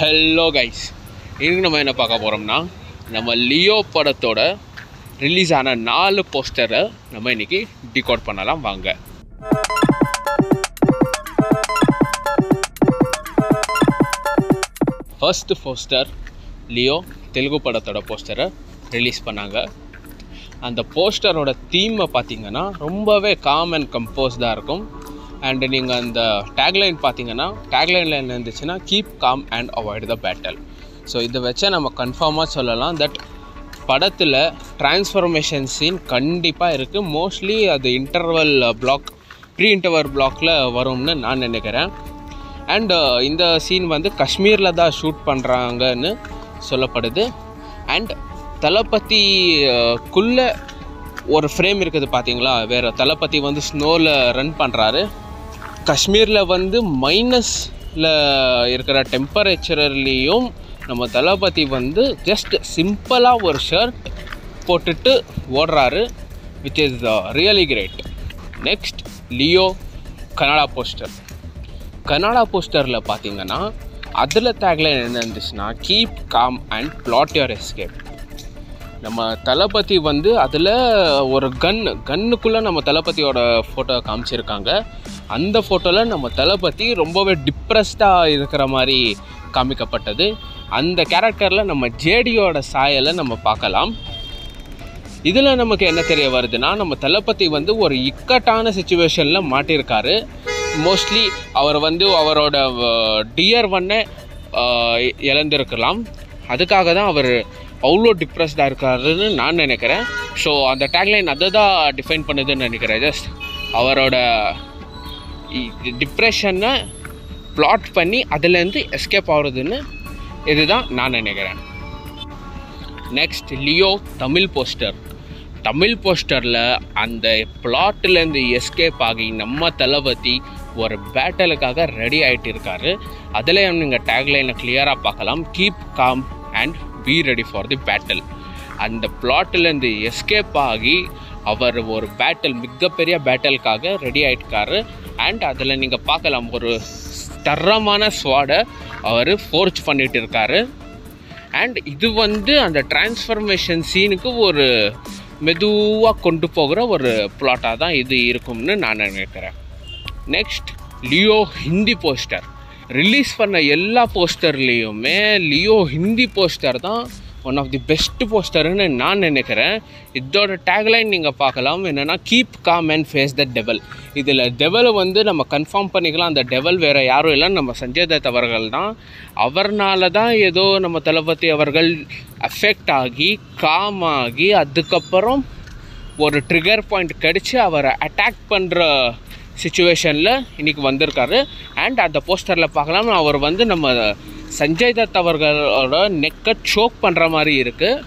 Hello guys இன்னைக்கு நம்ம என்ன பார்க்க போகிறோம்னா நம்ம லியோ படத்தோட ரிலீஸ் ஆன நாலு போஸ்டரை நம்ம இன்னைக்கு டிகோட் பண்ணலாம். வாங்க. ஃபஸ்ட்டு போஸ்டர் லியோ தெலுங்கு படத்தோட போஸ்டரை ரிலீஸ் பண்ணாங்க. அந்த போஸ்டரோட தீமை பார்த்தீங்கன்னா ரொம்பவே காமன் கம்போஸ்டாக இருக்கும். அண்டு நீங்கள் அந்த டேக்லைன் பார்த்தீங்கன்னா டேக்லைனில் என்ன இருந்துச்சுன்னா keep calm and avoid the battle so இதை வச்சா நம்ம கன்ஃபார்மாக சொல்லலாம் தட் படத்தில் டிரான்ஸ்ஃபர்மேஷன் சீன் கண்டிப்பாக இருக்குது மோஸ்ட்லி அது இன்டர்வல் பிளாக் ப்ரீ இன்டர்வல் பிளாக்ல வரும்னு நான் நினைக்கிறேன். அண்டு uh, இந்த சீன் வந்து காஷ்மீரில் தான் ஷூட் பண்ணுறாங்கன்னு சொல்லப்படுது. அண்ட் தளபதிக்குள்ளே uh, ஒரு ஃப்ரேம் இருக்குது பார்த்தீங்களா? வேறு தளபதி வந்து ஸ்னோவில் ரன் பண்ணுறாரு காஷ்மீரில் வந்து மைனஸில் இருக்கிற டெம்பரேச்சர்லேயும் நம்ம தளபதி வந்து ஜஸ்ட் சிம்பிளாக ஒரு ஷர்ட் போட்டுட்டு ஓடுறாரு which is really great next Leo Canada poster Canada போஸ்டரில் பார்த்தீங்கன்னா அதில் டேக்லைன் என்ன இருந்துச்சுன்னா keep calm and plot your escape நம்ம தளபதி வந்து அதில் ஒரு கன் கன்னுக்குள்ளே நம்ம தளபதியோட ஃபோட்டோ காமிச்சிருக்காங்க. அந்த ஃபோட்டோவில் நம்ம தளபதி ரொம்பவே டிப்ரெஸ்டாக இருக்கிற மாதிரி காமிக்கப்பட்டது. அந்த கேரக்டரில் நம்ம ஜேடியோட சாயலை நம்ம பார்க்கலாம். இதில் நமக்கு என்ன தெரிய வருதுன்னா நம்ம தளபதி வந்து ஒரு இக்கட்டான சுச்சுவேஷனில் மாட்டியிருக்காரு மோஸ்ட்லி அவர் வந்து அவரோட டியர் ஒன்னை இழந்திருக்கலாம். அதுக்காக தான் அவர் அவ்வளோ டிப்ரெஸ்டாக இருக்காருன்னு நான் நினைக்கிறேன். ஸோ அந்த டேக்லைன் அதை தான் டிஃபைன் பண்ணுதுன்னு நினைக்கிறேன். ஜஸ்ட் அவரோட டிப்ரெஷனை பிளாட் பண்ணி அதுலேருந்து எஸ்கேப் ஆகுறதுன்னு இதுதான் நான் நினைக்கிறேன். Next Leo Tamil poster Tamil போஸ்டரில் அந்த பிளாட்லேருந்து எஸ்கேப் ஆகி நம்ம தளபதி ஒரு பேட்டலுக்காக ரெடி ஆகிட்டு இருக்காரு. அதில் நீங்கள் டேக்லைனை கிளியராக பார்க்கலாம். Keep calm and be ready for the battle அந்த பிளாட்டிலேருந்து எஸ்கேப் ஆகி அவர் ஒரு பேட்டில் மிகப்பெரிய பேட்டலுக்காக ரெடி ஆகிட்டுக்காரு அண்ட் அதில் நீங்கள் பார்க்கலாம் ஒரு தரமான ஸ்வாடை அவர் ஃபோர்ச் பண்ணிட்டு இருக்காரு. அண்ட் இது வந்து அந்த டிரான்ஸ்ஃபர்மேஷன் சீனுக்கு ஒரு மெதுவாக கொண்டு போகிற ஒரு பிளாட்டாக தான் இது இருக்கும்னு நான் நினைக்கிறேன். Next Leo Hindi poster release பண்ண எல்லா போஸ்டர்லேயுமே லியோ ஹிந்தி போஸ்டர் தான் ஒன் ஆஃப் தி பெஸ்ட் போஸ்டர்னு நான் நினைக்கிறேன். இதோட டேக்லைன் நீங்கள் பார்க்கலாம். என்னென்னா keep calm and face the devil இதில் டெவலை வந்து நம்ம கன்ஃபார்ம் பண்ணிக்கலாம். அந்த டெவல் வேறு யாரும் இல்லை நம்ம சஞ்சய் தத் அவர்கள் தான். அவர்னால தான் ஏதோ நம்ம தளபதி அவர்கள் அஃபெக்ட் ஆகி காம் ஆகி அதுக்கப்புறம் ஒரு ட்ரிகர் பாயிண்ட் கடித்து அவரை அட்டாக் பண்ணுற சுச்சுவேஷனில் இன்றைக்கி வந்திருக்காரு. அண்ட் அந்த போஸ்டரில் பார்க்கலாம். அவர் வந்து நம்ம சஞ்சய் தத் அவர்களோட நெக்கை சோக் பண்ணுற மாதிரி இருக்குது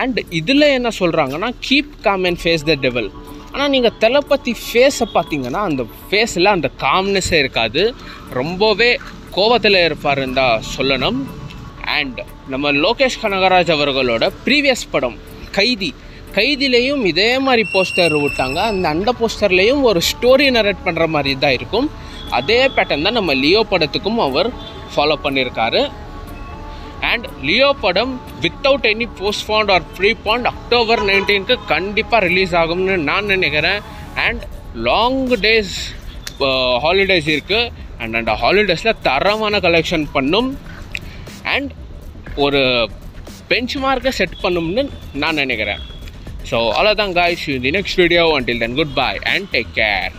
அண்ட் இதில் என்ன சொல்கிறாங்கன்னா keep calm and face the devil ஆனால் நீங்கள் தளபதி ஃபேஸை பார்த்தீங்கன்னா அந்த ஃபேஸில் அந்த காம்னஸே இருக்காது. ரொம்பவே கோவத்தில் இருப்பாருன்னு தான் சொல்லணும். அண்ட் நம்ம லோகேஷ் கனகராஜ் அவர்களோட ப்ரீவியஸ் படம் கைதி கைதிலையும் இதே மாதிரி போஸ்டர் விட்டாங்க. அந்த அந்த போஸ்டர்லேயும் ஒரு ஸ்டோரி நரேட் பண்ணுற மாதிரி தான் இருக்கும். அதே பேட்டர்ன் தான் நம்ம லியோ படத்துக்கும் அவர் ஃபாலோ பண்ணியிருக்காரு அண்ட் லியோ படம் without any postponed or preponed October நைன்டீனுக்கு கண்டிப்பாக ரிலீஸ் ஆகும்னு நான் நினைக்கிறேன். அண்ட் லாங் டேஸ் ஹாலிடேஸ் இருக்குது அண்ட் அந்த ஹாலிடேஸில் தரமான கலெக்ஷன் பண்ணும். அண்ட் ஒரு பெஞ்ச் மார்க்கை செட் பண்ணும்னு நான் நினைக்கிறேன். ஸோ அவ்வளோதான் காய்ஸ் இந்த next video until then goodbye and take care